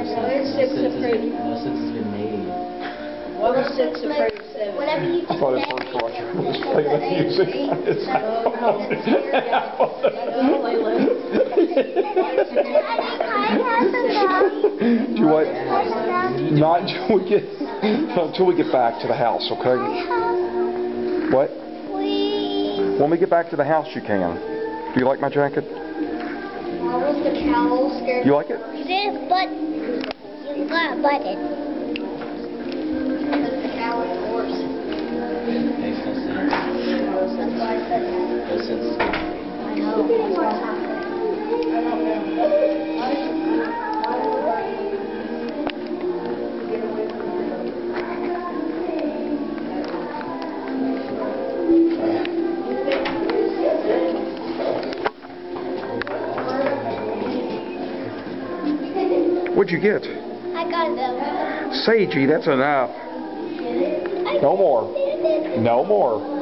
it's No six sense has approved. been- No sense has been made. What was six approved seven? Whenever you I thought at first Roger was playing the music on his Do you what? Not until we get, until we get back to the house, okay? What? When we get back to the house, you can. Do you like my jacket? What was the cowl scared? You like it? This button. You got a button. Because the cow is horse. Makes no sense. That's why I said that. No sense. I know. What'd you get? I got them. Sagey, that's enough. No more. No more.